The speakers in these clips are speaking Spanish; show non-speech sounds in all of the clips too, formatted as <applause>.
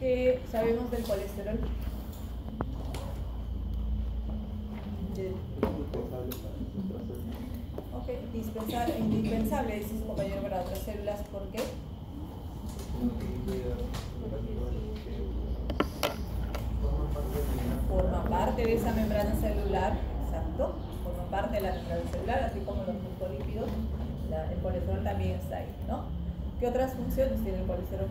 ¿Qué sabemos del colesterol? Ok, indispensable, indispensable, dice su compañero para otras células, ¿por qué? Forma parte de esa membrana celular, exacto, forma parte de la membrana celular, así como los colesterol también está ahí, ¿no? ¿Qué otras funciones tiene el colesterol?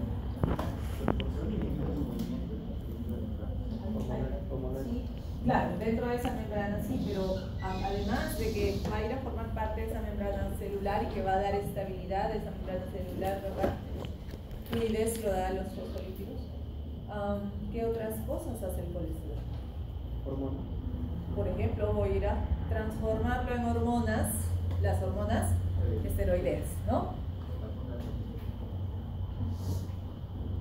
Sí, claro, dentro de esa membrana sí, pero además de que va a ir a formar parte de esa membrana celular y que va a dar estabilidad a esa membrana celular, ¿verdad? Fluidez lo da los fosfolípidos. ¿Qué otras cosas hace el colesterol? Hormonas. Por ejemplo, voy a ir a transformarlo en hormonas, las hormonas esteroideas, ¿no?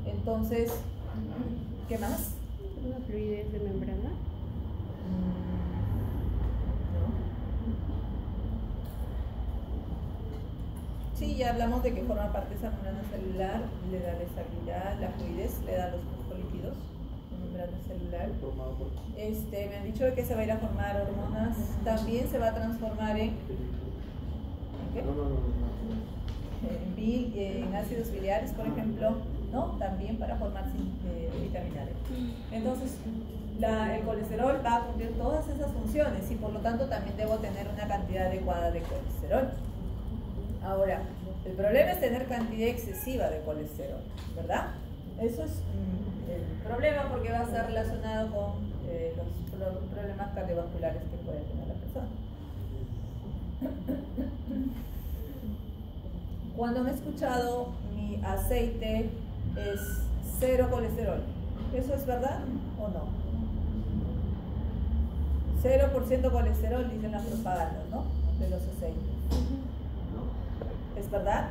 Entonces, ¿qué más? Una fluidez de membrana. Sí, ya hablamos de que forma parte de esa membrana celular, le da la estabilidad, la fluidez, le da los fosfolípidos, membrana celular. Este, me han dicho que se va a ir a formar hormonas, también se va a transformar en, ¿en, en ácidos biliares, por ejemplo, ¿no? También para formar eh, vitamina D. Entonces, el colesterol va a cumplir todas esas funciones y por lo tanto también debo tener una cantidad adecuada de colesterol. Ahora, el problema es tener cantidad excesiva de colesterol, ¿verdad? Eso es mm, el problema porque va a estar relacionado con eh, los problemas cardiovasculares que puede tener la persona. Cuando me he escuchado mi aceite es cero colesterol, ¿eso es verdad o no? 0% colesterol dicen las propagandas, ¿no? De los aceites. ¿Es verdad?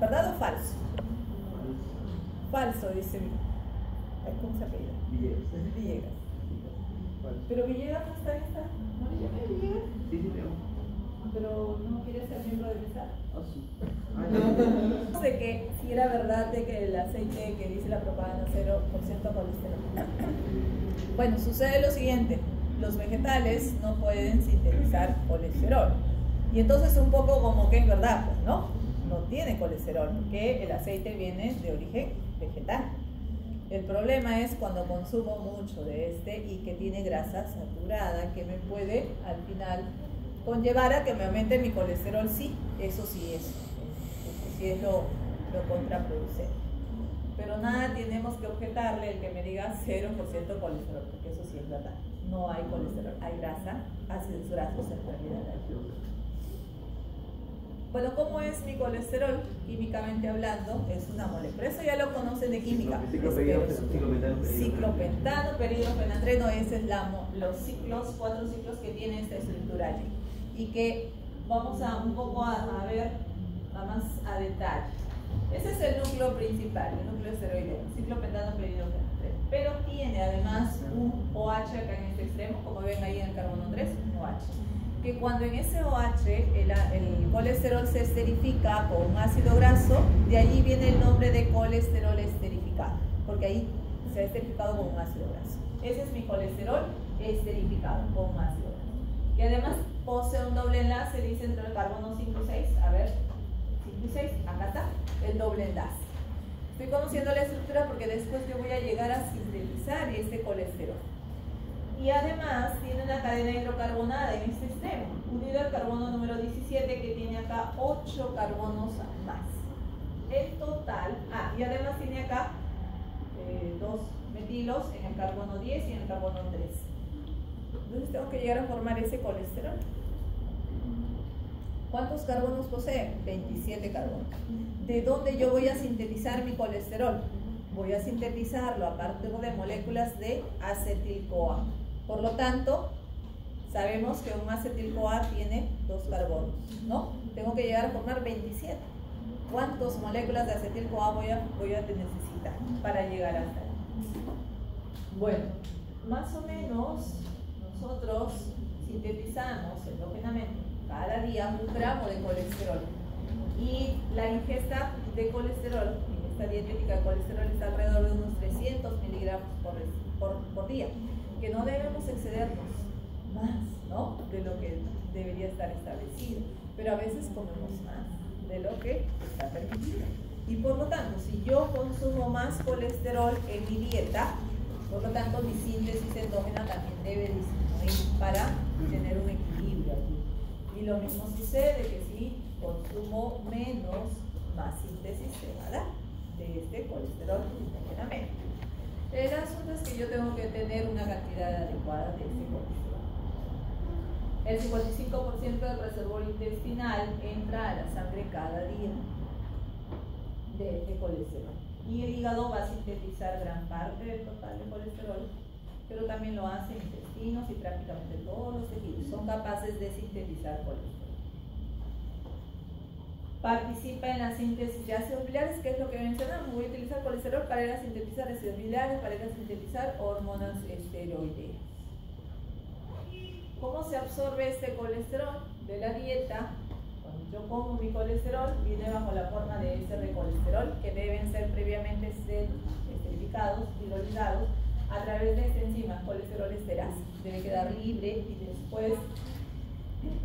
¿Verdad o falso? Falso, dice. ¿Cómo se apellida? Villegas. Villegas. Pero Villegas está esta. ¿No Villegas? Sí, sí, Pero no quiere ser miembro de mesa. Ah, sí. No sé <laughs> que si era verdad de que el aceite que dice la propaganda 0% colesterol. Bueno, sucede lo siguiente. Los vegetales no pueden sintetizar colesterol. Y entonces un poco como que es verdad, pues, ¿no? No tiene colesterol porque el aceite viene de origen vegetal. El problema es cuando consumo mucho de este y que tiene grasa saturada que me puede al final conllevar a que me aumente mi colesterol. Sí, eso sí es, eso sí es lo, lo contraproducente. Pero nada tenemos que objetarle el que me diga 0% colesterol, porque eso sí es verdad. No hay colesterol, hay grasa, ácidos grasos en realidad. Bueno, ¿cómo es mi colesterol? Químicamente hablando, es una molécula. Eso ya lo conocen de química. Ciclopentano, peridrofenandreno, ese es la, los ciclos, cuatro ciclos que tiene esta estructura Y que vamos a un poco a, ver a más a detalle. Ese es el núcleo principal, el núcleo esteroideo, ciclopentano, peridrofenandreno. Pero tiene además un OH acá en este extremo, como ven ahí en el carbono 3, un OH que cuando en ese OH el, colesterol se esterifica con un ácido graso, de allí viene el nombre de colesterol esterificado, porque ahí se ha esterificado con un ácido graso. Ese es mi colesterol esterificado con un ácido graso, que además posee un doble enlace, dice entre el carbono 5 y 6, a ver, 5 y 6, acá está, el doble enlace. Estoy conociendo la estructura porque después yo voy a llegar a sintetizar este colesterol y además tiene una cadena hidrocarbonada en este extremo, unido al carbono número 17 que tiene acá 8 carbonos más. En total, ah, y además tiene acá eh, dos metilos en el carbono 10 y en el carbono 3. Entonces tengo que llegar a formar ese colesterol. ¿Cuántos carbonos posee? 27 carbonos. ¿De dónde yo voy a sintetizar mi colesterol? Voy a sintetizarlo a partir de moléculas de acetil-CoA. Por lo tanto, sabemos que un acetil-CoA tiene dos carbonos, ¿no? Tengo que llegar a formar 27. ¿Cuántas moléculas de acetil-CoA voy a, voy a necesitar para llegar hasta ahí? Bueno, más o menos nosotros sintetizamos endógenamente cada día un gramo de colesterol. Y la ingesta de colesterol, ingesta dietética de colesterol está alrededor de unos 300 miligramos por, por, día, que no debemos excedernos más ¿no? de lo que debería estar establecido, pero a veces comemos más de lo que está permitido. Y por lo tanto, si yo consumo más colesterol en mi dieta, por lo tanto mi síntesis endógena también debe disminuir para tener un equilibrio aquí. Y lo mismo sucede que si consumo menos, más síntesis se dar de este colesterol endógenamente. El asunto es que yo tengo que tener una cantidad adecuada de este colesterol. El 55% del reservorio intestinal entra a la sangre cada día de este colesterol. Y el hígado va a sintetizar gran parte del total de colesterol, pero también lo hace intestinos y prácticamente todos los tejidos son capaces de sintetizar colesterol. Participa en la síntesis de ácidos biliares, que es lo que mencionamos. Voy a utilizar colesterol para ir a sintetizar ácidos biliares, para ir a sintetizar hormonas esteroideas. ¿Cómo se absorbe este colesterol de la dieta? yo como mi colesterol, viene bajo la forma de ese colesterol que deben ser previamente esterificados, hidrolizados a través de esta enzima colesterol esterasa. Debe quedar libre y después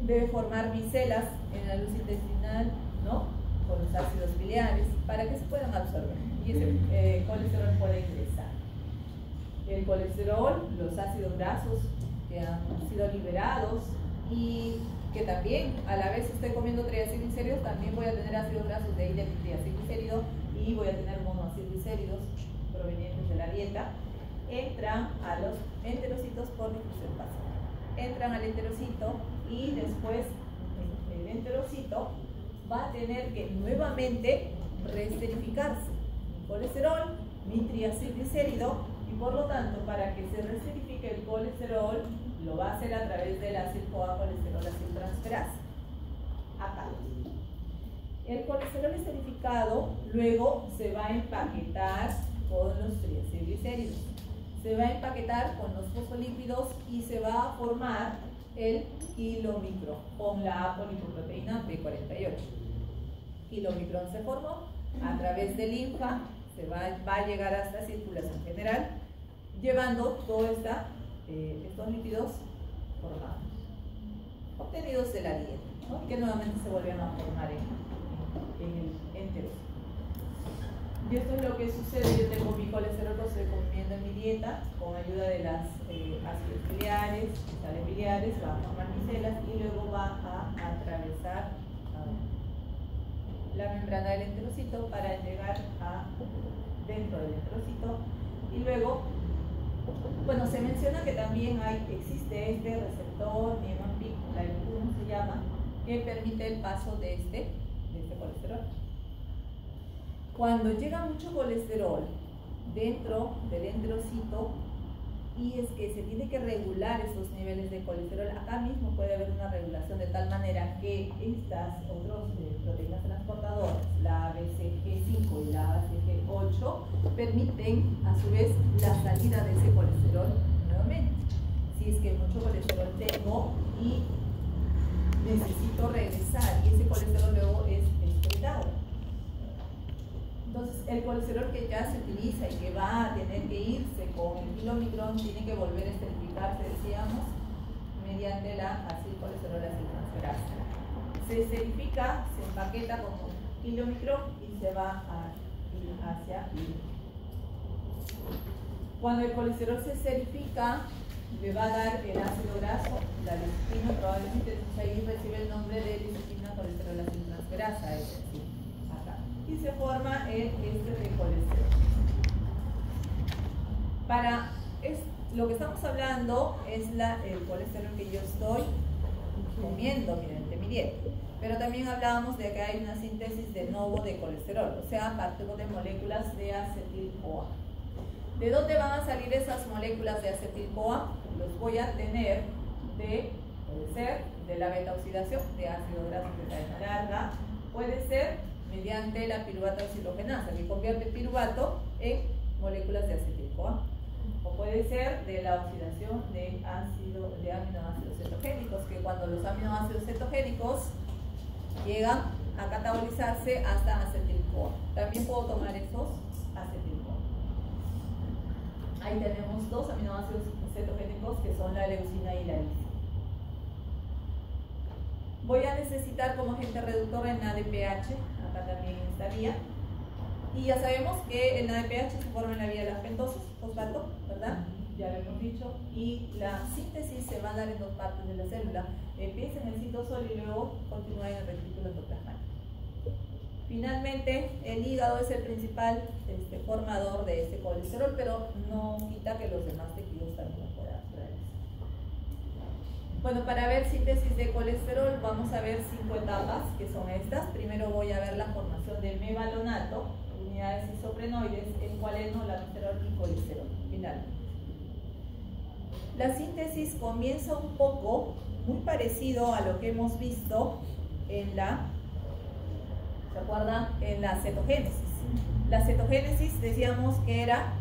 debe formar micelas en la luz intestinal, ¿no? Con los ácidos biliares para que se puedan absorber y ese eh, colesterol pueda ingresar. El colesterol, los ácidos grasos que han sido liberados y que también a la vez estoy comiendo triacilglicéridos, también voy a tener ácidos grasos de ahí del triacilglicérido y voy a tener monoacilglicéridos provenientes de la dieta, entran a los enterocitos por difusión básica. Entran al enterocito y después el enterocito va a tener que nuevamente reesterificarse mi colesterol, mi triacilglicérido y por lo tanto para que se reesterifique el colesterol lo va a hacer a través de la coa colesterol transferasa. Acá. El colesterol esterificado luego se va a empaquetar con los triacilglicéridos. Se va a empaquetar con los fosfolípidos y se va a formar el kilomicro con la apolipoproteína B48. Kilomicrón se formó a través de linfa, se va, va a llegar hasta circulación general, llevando todo esta eh, estos lípidos formados, obtenidos de la dieta, que nuevamente se vuelven a formar en, el entero. Y esto es lo que sucede, yo tengo mi colesterol, estoy comiendo en mi dieta, con ayuda de las eh, ácidos biliares, sales biliares, va a formar micelas y luego va a atravesar la membrana del enterocito para llegar a dentro del enterocito y luego bueno, se menciona que también hay, existe este receptor, Niemann-Pick, la 1 se llama, que permite el paso de este, de este colesterol. Cuando llega mucho colesterol dentro del enterocito, y es que se tiene que regular esos niveles de colesterol. Acá mismo puede haber una regulación de tal manera que estas otras eh, proteínas transportadoras, la BCG5 y la BCG8, permiten a su vez la salida de ese colesterol nuevamente. Si es que mucho colesterol tengo y necesito regresar y ese colesterol luego es excretado entonces, el colesterol que ya se utiliza y que va a tener que irse con el kilomicrón tiene que volver a esterificarse, decíamos, mediante la colesterol transferasa. Se esterifica, se empaqueta como kilomicrón y se va a ir hacia Cuando el colesterol se esterifica, le va a dar el ácido graso, la lecitina probablemente, entonces ahí recibe el nombre de lecitina colesterol transferasa, es decir y se forma el este de colesterol. Para lo que estamos hablando es el colesterol que yo estoy comiendo mediante mi dieta. Pero también hablábamos de que hay una síntesis de nuevo de colesterol, o sea, partimos de moléculas de acetil-CoA. ¿De dónde van a salir esas moléculas de acetil-CoA? Los voy a tener de, puede ser, de la beta oxidación de ácido graso de cadena larga, puede ser mediante la piruvato oxigenasa, que convierte piruvato en moléculas de acetil-CoA. O puede ser de la oxidación de, ácido, de aminoácidos cetogénicos, que cuando los aminoácidos cetogénicos llegan a catabolizarse hasta acetil-CoA. También puedo tomar esos acetil-CoA. Ahí tenemos dos aminoácidos cetogénicos que son la leucina y la lisina. Voy a necesitar como agente reductor el NADPH, acá también en esta vía. Y ya sabemos que el NADPH se forma en la vía de las pentosas, fosfato, ¿verdad? Ya lo hemos dicho. Y la síntesis se va a dar en dos partes de la célula. Empieza en el citosol y luego continúa en el retículo endoplasmático. Finalmente, el hígado es el principal este, formador de este colesterol, pero no quita que los demás tejidos también lo puedan realizar. Bueno, para ver síntesis de vamos a ver cinco etapas, que son estas. Primero voy a ver la formación del mevalonato, unidades isoprenoides, el cualeno, la y colesterol, finalmente. La síntesis comienza un poco muy parecido a lo que hemos visto en la ¿se acuerdan? En la cetogénesis. La cetogénesis decíamos que era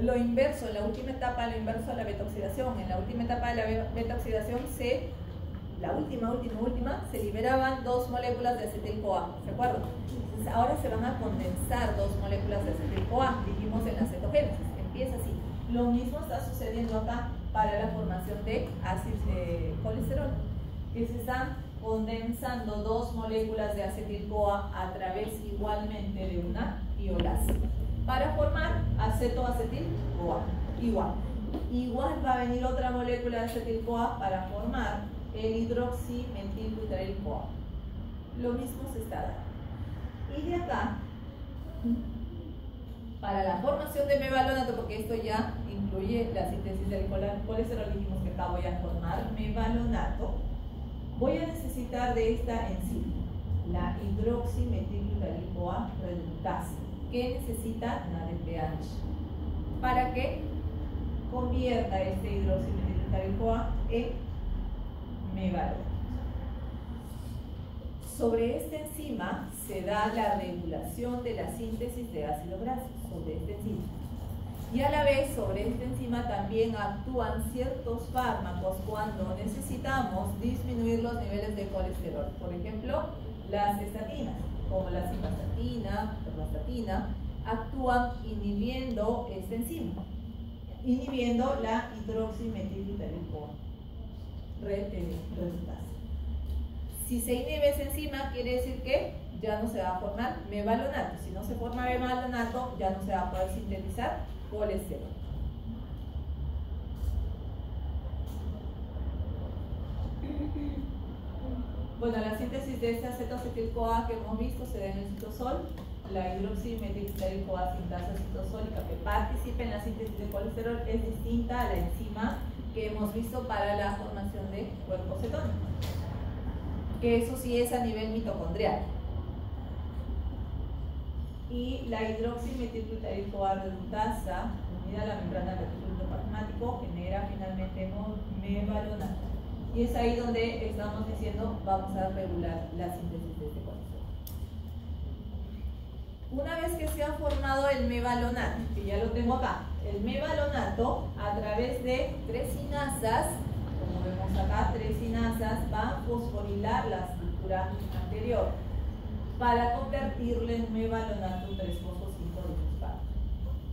lo inverso, en la última etapa, lo inverso a la betoxidación. En la última etapa de la betoxidación se, la última, última, última, se liberaban dos moléculas de acetil-CoA, ¿se acuerdan? Ahora se van a condensar dos moléculas de acetil-CoA, dijimos en la cetogénesis, empieza así. Lo mismo está sucediendo acá para la formación de ácido de colesterol, que se están condensando dos moléculas de acetil-CoA a través igualmente de una iolasa para formar aceto-acetil-CoA. Igual. Igual va a venir otra molécula de acetil-CoA para formar el hidroximetilbutyryl-CoA. Lo mismo se está dando. Y de acá, para la formación de mevalonato, porque esto ya incluye la síntesis del colesterol, dijimos que acá voy a formar mevalonato voy a necesitar de esta enzima, la hidroximetilglutaricoa reductasa, que necesita NADPH, para que convierta este hidroximetilglutaricoa en Sobre esta enzima se da la regulación de la síntesis de ácido graso, sobre esta enzima. Y a la vez sobre esta enzima también actúan ciertos fármacos cuando necesitamos disminuir los niveles de colesterol. Por ejemplo, las estatinas, como la simvastatina, la actúan inhibiendo esta enzima, inhibiendo la hidroximetilglutaricoa Si se inhibe esa enzima, quiere decir que ya no se va a formar mevalonato. Si no se forma mevalonato, ya no se va a poder sintetizar colesterol. Bueno, la síntesis de este acetoacetil-CoA que hemos visto se da en el citosol, la hidroximetilglicericoa sintasa citosólica que participa en la síntesis de colesterol es distinta a la enzima que hemos visto para la formación de cuerpos cetónicos, que eso sí es a nivel mitocondrial y la hidroximetilglutaricoa reductasa unida a la membrana del retículo plasmático genera finalmente mevalonato. Y es ahí donde estamos diciendo vamos a regular la síntesis de este colesterol. Una vez que se ha formado el mevalonato, que ya lo tengo acá, el mevalonato a través de tres sinasas, como vemos acá, tres sinasas, va a fosforilar la estructura anterior para convertirle en mevalonato 3-fosfo-5-difosfato.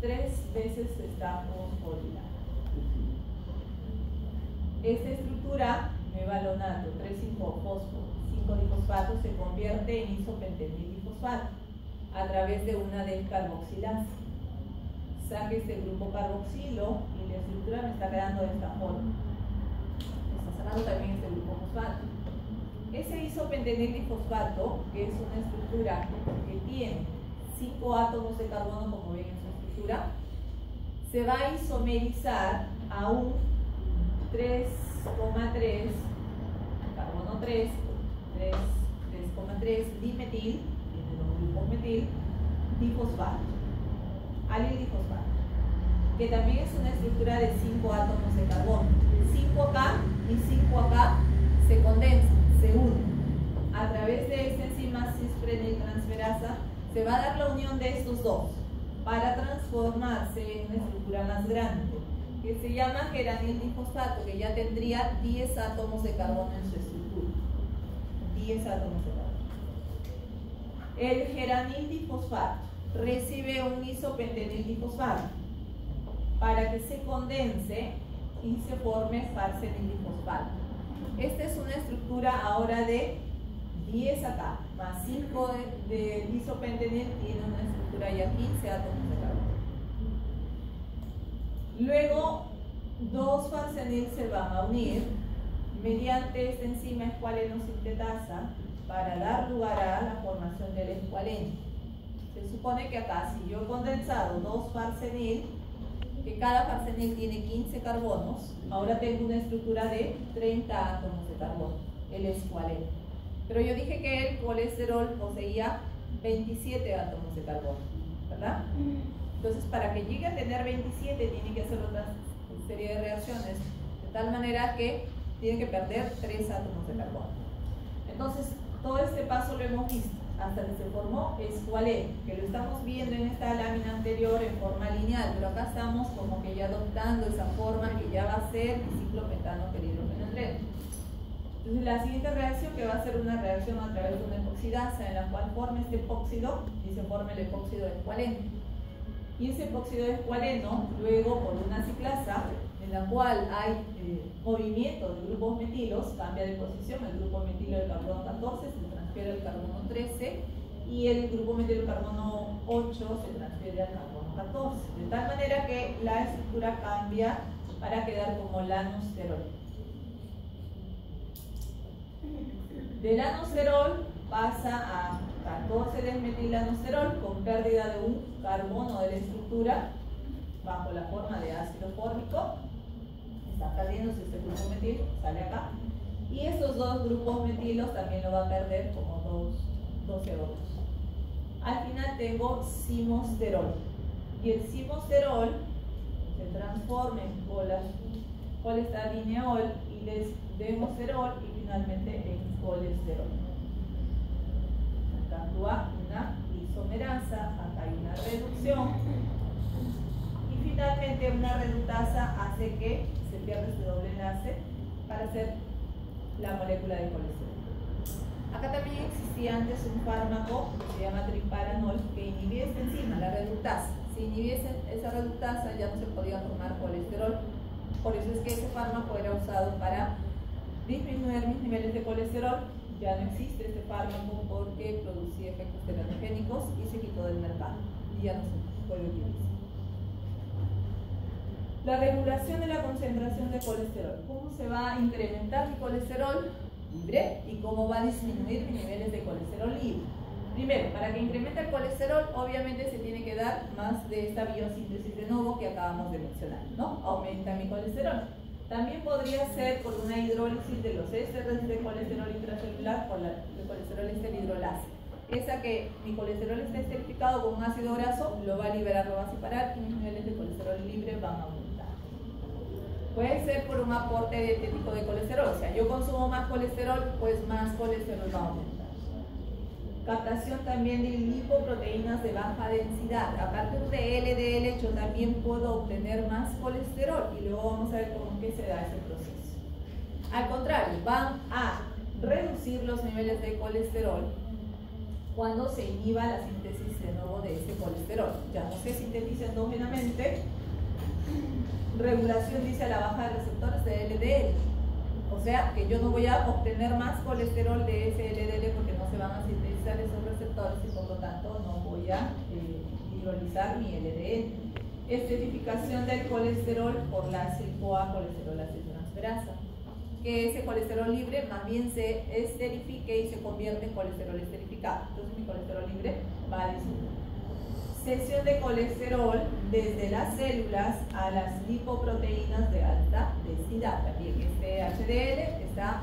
Tres veces está fosforilado. Esta estructura, mevalonato 3-5-fosfo-5-difosfato, se convierte en isopentenildifosfato a través de una descarboxilasa. Saque este grupo carboxilo y la estructura me está quedando de esta forma. Está sacando también este grupo fosfato ese isopentenil fosfato, que es una estructura que tiene 5 átomos de carbono, como ven en su estructura, se va a isomerizar a un 3,3 carbono 3, 3,3 dimetil, metil, difosfato, alil difosfato, que también es una estructura de 5 átomos de carbono. 5 acá y 5 acá se condensan se unen. A través de esta enzima transferasa se va a dar la unión de estos dos para transformarse en una estructura más grande que se llama geranil difosfato, que ya tendría 10 átomos de carbono en su estructura. 10 átomos de carbono. El geranil difosfato recibe un isopentenil difosfato para que se condense y se forme farsenil difosfato. Esta es una estructura ahora de 10 acá, más 5 de, de isopentenil tiene una estructura 15 átomos de carbono. Luego, dos farsenil se van a unir mediante esta enzima escualeno-sintetasa para dar lugar a la formación del escualeno. Se supone que acá, si yo he condensado dos farsenil, que cada farsenil tiene 15 carbonos, ahora tengo una estructura de 30 átomos de carbono, el escualeno. Pero yo dije que el colesterol poseía 27 átomos de carbono, ¿verdad? Entonces, para que llegue a tener 27, tiene que hacer otra serie de reacciones, de tal manera que tiene que perder 3 átomos de carbono. Entonces, todo este paso lo hemos visto hasta que se formó escualeno, que lo estamos viendo en esta lámina anterior en forma lineal, pero acá estamos como que ya adoptando esa forma que ya va a ser el ciclo metano hidrógeno Entonces la siguiente reacción que va a ser una reacción a través de una epoxidasa en la cual forma este epóxido y se forma el epóxido escualeno. Y ese epóxido escualeno, luego por una ciclasa, en la cual hay eh, movimiento de grupos metilos, cambia de posición, el grupo metilo del carbono 14 se transfiere carbono 13 y el grupo metilo del carbono 8 se transfiere al carbono 14. De tal manera que la estructura cambia para quedar como lanosterol. Del lanosterol pasa a 14 desmetilanosterol con pérdida de un carbono de la estructura bajo la forma de ácido fórmico está perdiéndose este grupo metil, sale acá. Y estos dos grupos metilos también lo va a perder como dos, dos CO2. Al final tengo simosterol. Y el simosterol se transforma en colestadineol y demosterol y finalmente en colesterol. Acá actúa una isomerasa, acá hay una reducción y finalmente una reductasa hace que pierde este doble enlace para hacer la molécula de colesterol. Acá también existía antes un fármaco que se llama triparanol que inhibía esta enzima, la reductasa. Si inhibiese esa reductasa ya no se podía formar colesterol. Por eso es que ese fármaco era usado para disminuir mis niveles de colesterol. Ya no existe este fármaco porque producía efectos teratogénicos y se quitó del mercado y ya no se puede utilizar. La regulación de la concentración de colesterol. ¿Cómo se va a incrementar mi colesterol libre y cómo va a disminuir mis niveles de colesterol libre? Primero, para que incremente el colesterol, obviamente se tiene que dar más de esta biosíntesis de nuevo que acabamos de mencionar, ¿no? Aumenta mi colesterol. También podría ser por una hidrólisis de los ésteres de colesterol intracelular por la de colesterol hidrolasa esa que mi colesterol está esterificado con un ácido graso, lo va a liberar, lo va a separar y mis niveles de colesterol libre van a aumentar. Puede ser por un aporte dietético de colesterol, o sea, yo consumo más colesterol, pues más colesterol va a aumentar. Captación también de lipoproteínas de baja densidad. A partir de LDL yo también puedo obtener más colesterol y luego vamos a ver cómo que se da ese proceso. Al contrario, van a reducir los niveles de colesterol cuando se inhiba la síntesis de nuevo de ese colesterol. Ya no se sintetiza endógenamente. Regulación dice la baja de receptores de LDL. O sea que yo no voy a obtener más colesterol de ese LDL porque no se van a sintetizar esos receptores y por lo tanto no voy a eh, hidrolizar mi LDL. Estetificación del colesterol por la CoA colesterol transferasa que ese colesterol libre más bien se esterifique y se convierte en colesterol esterificado. Entonces mi colesterol libre va a disminuir. Cesión de colesterol desde las células a las lipoproteínas de alta densidad. También este HDL está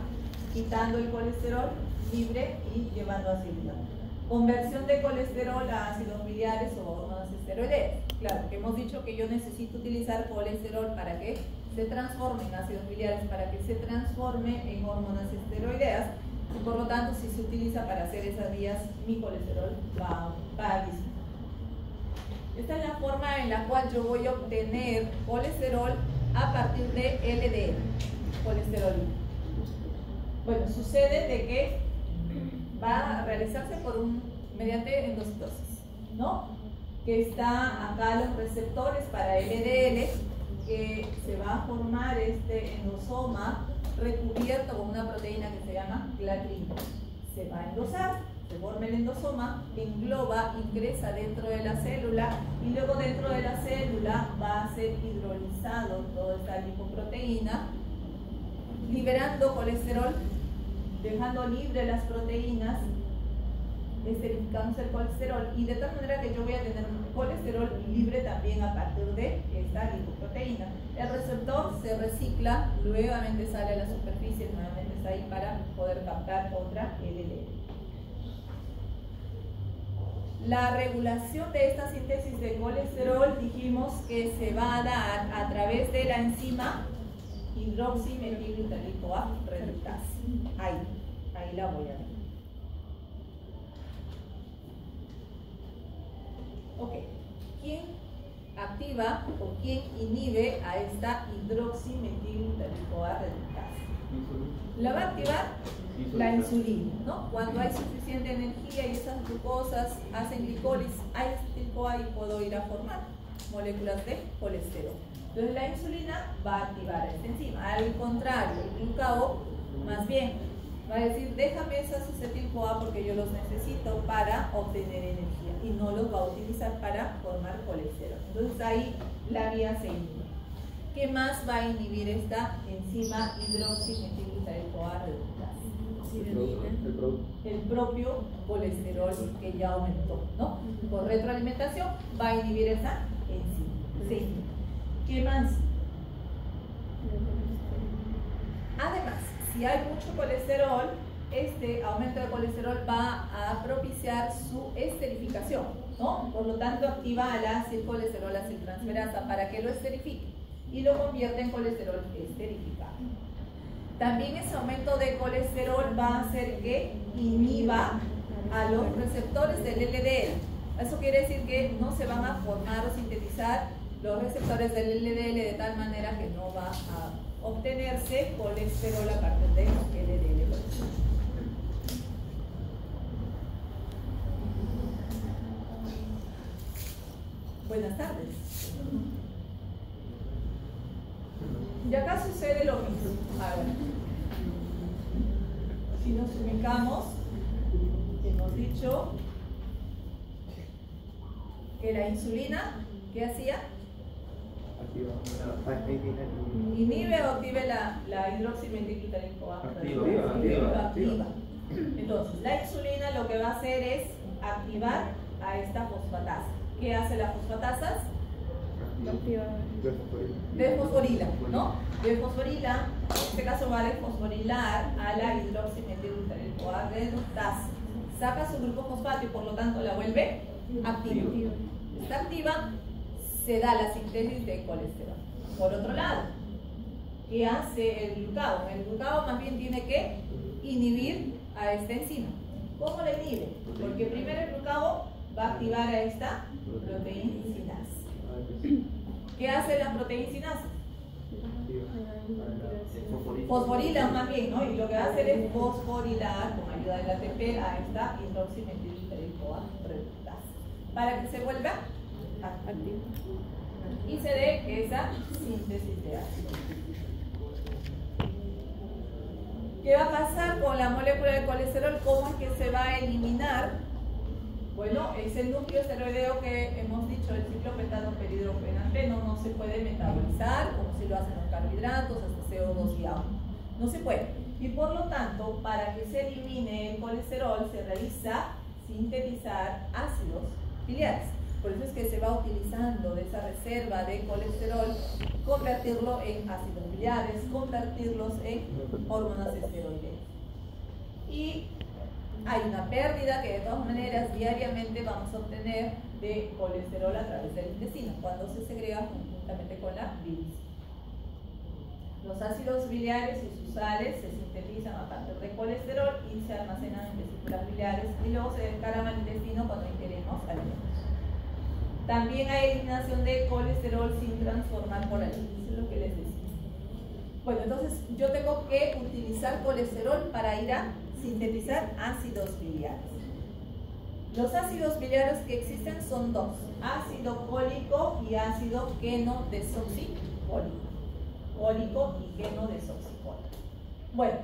quitando el colesterol libre y llevando a célula. Conversión de colesterol a ácidos biliares o hormonas esteroideas. Claro, que hemos dicho que yo necesito utilizar colesterol para que se transforme en ácidos biliares para que se transforme en hormonas esteroideas y por lo tanto si se utiliza para hacer esas vías mi colesterol va, a disminuir. Esta es la forma en la cual yo voy a obtener colesterol a partir de LDL, colesterol. Bueno, sucede de que va a realizarse por un, mediante endocitosis, ¿no? Que está acá los receptores para LDL, que se va a formar este endosoma recubierto con una proteína que se llama clatrina. Se va a endosar, forma el endosoma, engloba, ingresa dentro de la célula y luego dentro de la célula va a ser hidrolizado toda esta lipoproteína, liberando colesterol, dejando libre las proteínas esterificamos el colesterol y de tal manera que yo voy a tener un colesterol libre también a partir de esta lipoproteína. El receptor se recicla, nuevamente sale a la superficie, nuevamente está ahí para poder captar otra LDL. La regulación de esta síntesis de colesterol dijimos que se va a dar a través de la enzima hidroximetilglutarico reductasa. Ahí, ahí la voy a ver. Ok, ¿quién activa o quién inhibe a esta hidroximetilglutaricoa reductasa? La va a activar la insulina, ¿no? Cuando hay suficiente energía y esas glucosas hacen glicólisis este y puedo ir a formar moléculas de colesterol. Entonces la insulina va a activar esta enzima. Al contrario, el glucagón más bien va a decir, déjame esas acetil-CoA porque yo los necesito para obtener energía y no los va a utilizar para formar colesterol. Entonces ahí la vía se inhibe. ¿Qué más va a inhibir esta enzima hidroximetilglutarico-CoA el propio colesterol que ya aumentó, ¿no? Por retroalimentación va a inhibir esa enzima. Sí. ¿Qué más? Además, si hay mucho colesterol, este aumento de colesterol va a propiciar su esterificación, ¿no? Por lo tanto, activa a la acetilcolesterol acetiltransferasa para que lo esterifique y lo convierte en colesterol esterificado. También ese aumento de colesterol va a hacer que inhiba a los receptores del LDL. Eso quiere decir que no se van a formar o sintetizar los receptores del LDL de tal manera que no va a obtenerse colesterol a partir de LDL. Buenas tardes. Y acá sucede lo mismo. A ver. Si nos ubicamos, hemos dicho que la insulina, ¿qué hacía? Inhibe o active la, la Activa, activa. Entonces, la insulina lo que va a hacer es activar a esta fosfatasa. ¿Qué hace la fosfatasas? Desfosforila, ¿no? Desfosforila, en este caso va a desfosforilar a la hidroximetilglutaricoa reductasa. Saca su grupo fosfato y por lo tanto la vuelve activa. Está activa, se da la síntesis de colesterol. Por otro lado, ¿qué hace el glucagón? El glucagón más bien tiene que inhibir a esta enzima. ¿Cómo le inhibe? Porque primero el glucagón va a activar a esta proteína ¿Qué hace la proteína Fosforila más bien, ¿no? Y lo que va a hacer es fosforilar con ayuda del ATP a esta reductasa para que se vuelva activo y se dé esa síntesis de ácido. ¿Qué va a pasar con la molécula de colesterol? ¿Cómo es que se va a eliminar? Bueno, es el núcleo esteroideo que hemos dicho, el ciclo petano peridrofenanteno, no se puede metabolizar como si lo hacen los carbohidratos, hasta CO2 y agua. No se puede. Y por lo tanto, para que se elimine el colesterol, se realiza sintetizar ácidos biliares. Por eso es que se va utilizando de esa reserva de colesterol, convertirlo en ácidos biliares, convertirlos en hormonas esteroideas. Y hay una pérdida que de todas maneras diariamente vamos a obtener de colesterol a través del intestino, cuando se segrega conjuntamente con la bilis. Los ácidos biliares y sus sales se sintetizan a partir de colesterol y se almacenan en vesículas biliares y luego se descargan al intestino cuando ingerimos alimentos. También hay eliminación de colesterol sin transformar por ahí. Eso es lo que les decía. Bueno, entonces yo tengo que utilizar colesterol para ir a sintetizar ácidos biliares. Los ácidos biliares que existen son dos, ácido cólico y ácido queno desoxicólico. Cólico y queno desoxicólico. Bueno,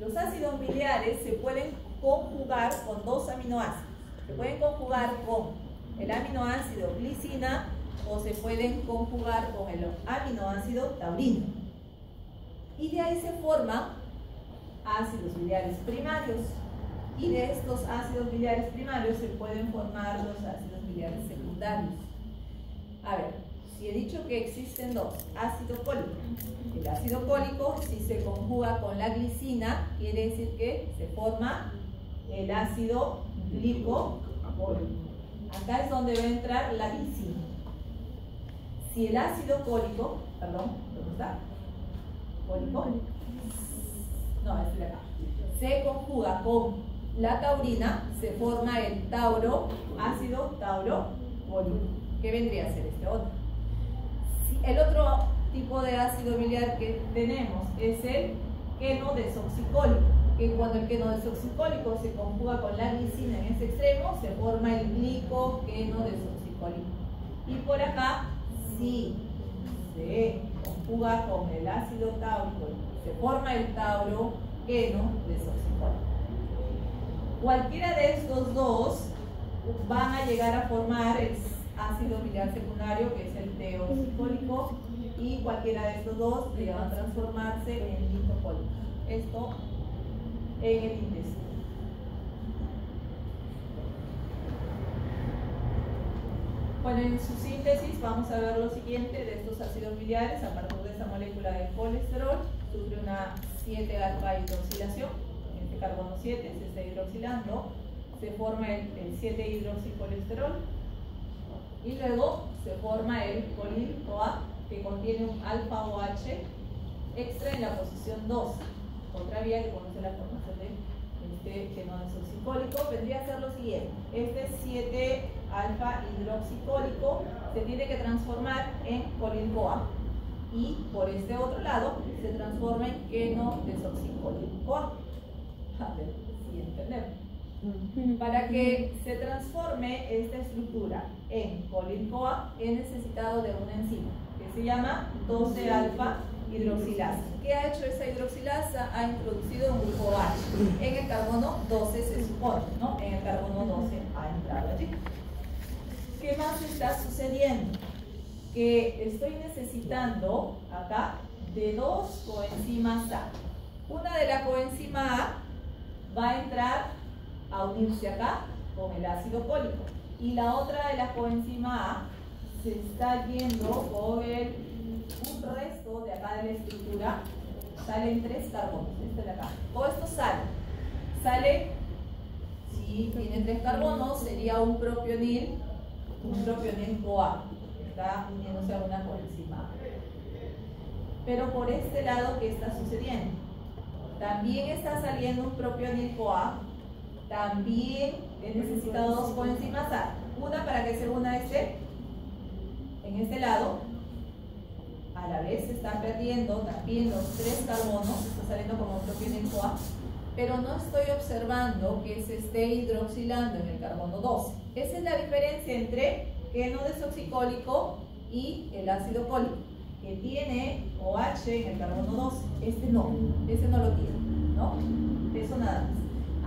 los ácidos biliares se pueden conjugar con dos aminoácidos. Se pueden conjugar con el aminoácido glicina o se pueden conjugar con el aminoácido taurino. Y de ahí se forman ácidos biliares primarios. Y de estos ácidos biliares primarios se pueden formar los ácidos biliares secundarios. A ver, si he dicho que existen dos, ácido cólico. El ácido cólico, si se conjuga con la glicina, quiere decir que se forma el ácido glicocólico. Acá es donde va a entrar la glicina. Si el ácido cólico, perdón, ¿dónde está? Cólico. No, es acá. Se conjuga con la taurina, se forma el tauro, ácido tauro. ¿Qué vendría a ser este otro? El otro tipo de ácido biliar que tenemos es el queno desoxicólico, que cuando el queno desoxicólico se conjuga con la glicina en ese extremo, se forma el glicoqueno desoxicólico. Y por acá si se conjuga con el ácido táurico, forma el tauro queno desoxicólico. Cualquiera de estos dos van a llegar a formar el ácido biliar secundario, que es el teoxicólico, y cualquiera de estos dos llegan a transformarse en litocólico. Esto en el intestino. Bueno, en su síntesis vamos a ver lo siguiente de estos ácidos biliares a partir de esta molécula de colesterol. Sufre una 7-alfa hidroxilación, en este carbono 7 se está hidroxilando, se forma el, 7-hidroxicolesterol y luego se forma el colil-CoA que contiene un alfa OH extra en la posición 2. Otra vía que conoce la formación de este queno desoxicólico vendría a ser lo siguiente. Este 7 alfa hidroxicólico se tiene que transformar en colil-CoA y por este otro lado se transforma en queno desoxicólico. A ver si entendemos. Para que se transforme esta estructura en colil-CoA he necesitado de una enzima que se llama 12-alfa hidroxilasa. ¿Qué ha hecho esa hidroxilasa? Ha introducido un grupo H. En el carbono 12 se supone, ¿no? En el carbono 12 ha entrado allí. ¿Qué más está sucediendo? Que estoy necesitando acá de dos coenzimas A. Una de la coenzima A va a entrar a unirse acá con el ácido cólico y la otra de la coenzima A se está yendo con el, un resto de acá de la estructura salen tres carbonos, este de acá. O esto sale, sale, si tiene tres carbonos, sería un propionil un propionil CoA, está uniéndose a una coenzima. Pero por este lado, ¿qué está sucediendo? También está saliendo un propionil CoA, también he necesitado dos coenzimas A, una para que se una este, en este lado, a la vez se están perdiendo también los tres carbonos, está saliendo como propionil CoA, pero no estoy observando que se esté hidroxilando en el carbono 2. Esa es la diferencia entre queno desoxicólico y el ácido cólico, que tiene OH en el carbono 2. Este no, ese no lo tiene, ¿no? Eso nada más.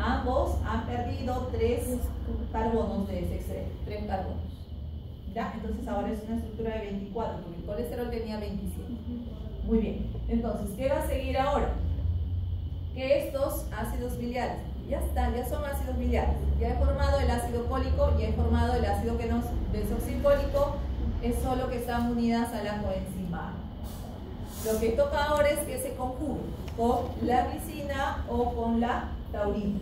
Ambos han perdido tres carbonos de ese extremo, tres carbonos. ¿Ya? Entonces ahora es una estructura de 24, porque el colesterol tenía 27. Muy bien. Entonces, ¿qué va a seguir ahora? que estos ácidos biliares, ya están, ya son ácidos biliares, ya he formado el ácido cólico, ya he formado el ácido desoxicólico, es solo que están unidas a la coenzima Lo que toca ahora es que se conjuguen con la glicina o con la taurina.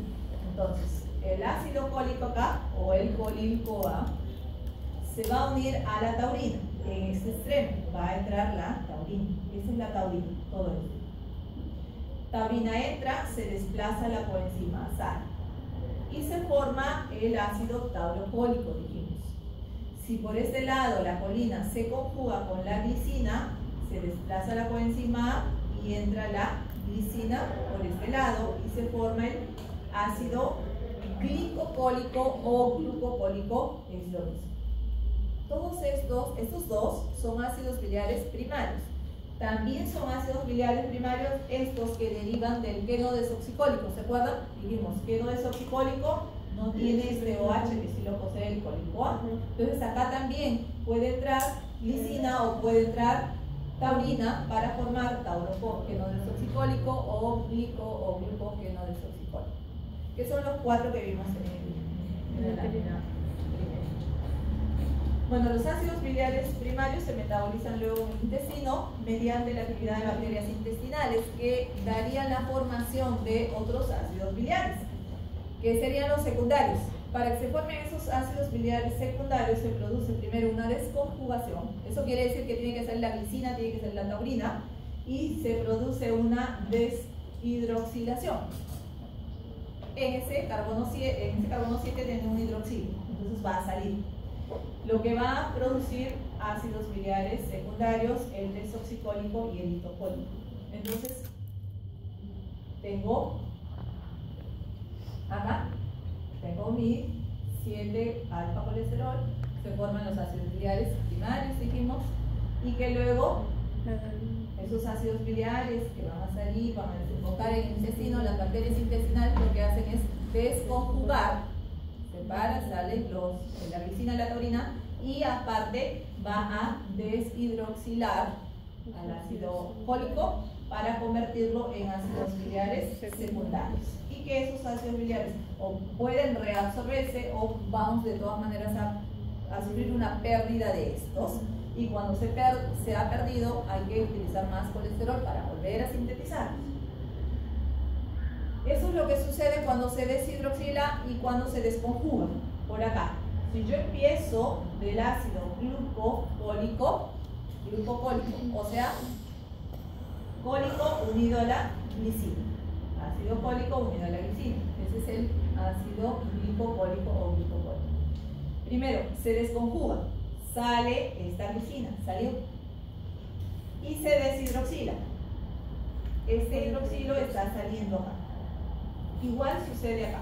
Entonces, el ácido cólico acá, o el colil-CoA, se va a unir a la taurina. En este extremo va a entrar la taurina. Esa es la taurina, todo esto taurina entra, se desplaza la coenzima sal y se forma el ácido taurocólico, dijimos. Si por este lado la colina se conjuga con la glicina, se desplaza la coenzima y entra la glicina por este lado y se forma el ácido glicocólico o glucocólico, es lo mismo. Todos estos, estos dos son ácidos biliares primarios. También son ácidos biliares primarios estos que derivan del queno desoxicólico. ¿Se acuerdan? Dijimos, queno desoxicólico no tiene este OH que sí lo posee el cólico A. Entonces acá también puede entrar lisina o puede entrar taurina para formar tauroqueno desoxicólico o glico o glucoqueno desoxicólico. Que son los cuatro que vimos en, el, en la lámina bueno, los ácidos biliares primarios se metabolizan luego en el intestino mediante la actividad de bacterias intestinales que darían la formación de otros ácidos biliares, que serían los secundarios. Para que se formen esos ácidos biliares secundarios se produce primero una desconjugación. Eso quiere decir que tiene que ser la glicina, tiene que ser la taurina y se produce una deshidroxilación. En ese carbono 7, en ese carbono 7 tiene un hidroxilo, entonces va a salir lo que va a producir ácidos biliares secundarios, el desoxicólico y el litocólico. Entonces, tengo acá, tengo mi 7 alfa colesterol, se forman los ácidos biliares primarios, dijimos, y que luego esos ácidos biliares que van a salir, van a desembocar en el intestino, las bacterias intestinales lo que hacen es desconjugar separa, sale los, la glicina la taurina y aparte va a deshidroxilar al ácido fólico para convertirlo en ácidos biliares secundarios y que esos ácidos biliares o pueden reabsorberse o vamos de todas maneras a, sufrir una pérdida de estos y cuando se, se ha perdido hay que utilizar más colesterol para volver a sintetizarlos. Eso es lo que sucede cuando se deshidroxila y cuando se desconjuga. Por acá. Si yo empiezo del ácido glucocólico, glucocólico, o sea, cólico unido a la glicina. Ácido cólico unido a la glicina. Ese es el ácido glucocólico o glucocólico. Primero, se desconjuga. Sale esta glicina, salió. Y se deshidroxila. Este hidroxilo está saliendo acá. Igual sucede acá.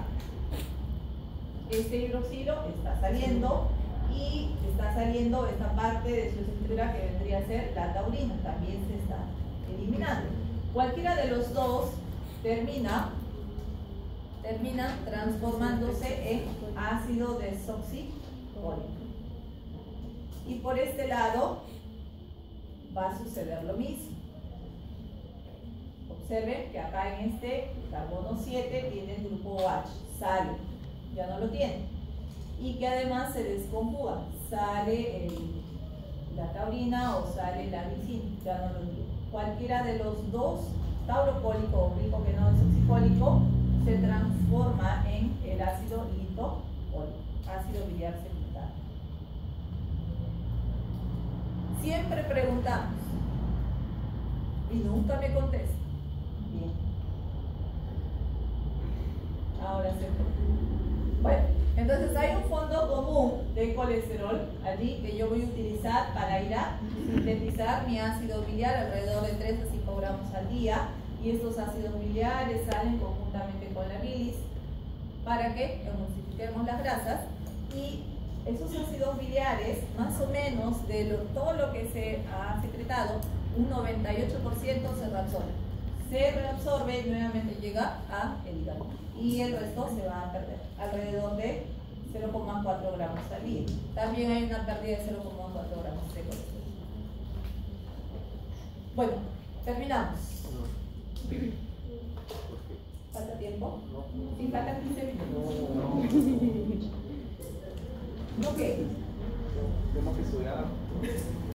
Este hidroxilo está saliendo y está saliendo esta parte de su estructura que vendría a ser la taurina, también se está eliminando. Cualquiera de los dos termina, termina transformándose en ácido desoxicólico. Y por este lado va a suceder lo mismo. Observen que acá en este carbono 7 tiene el grupo OH, sale, ya no lo tiene. Y que además se desconjuga, sale la taurina o sale la glicina, ya no lo tiene. Cualquiera de los dos, taurocólico o glicogeno desoxicólico, se transforma en el ácido litocólico, ácido biliar secundario. Siempre preguntamos y nunca me contestan. Ahora se Bueno, entonces hay un fondo común de colesterol allí que yo voy a utilizar para ir a sintetizar. Mi ácido biliar alrededor de 3 a 5 gramos al día y estos ácidos biliares salen conjuntamente con la bilis para que emulsifiquemos las grasas. Y esos ácidos biliares, más o menos de todo lo que se ha secretado, un 98% se reabsorbe. Se reabsorbe y nuevamente llega a el hígado y el resto se va a perder, alrededor de 0,4 gramos al día. También hay una pérdida de 0,4 gramos de colesterol. Bueno, terminamos. ¿Falta tiempo? Sí, falta 15 minutos. <laughs> Ok. Tenemos que estudiar.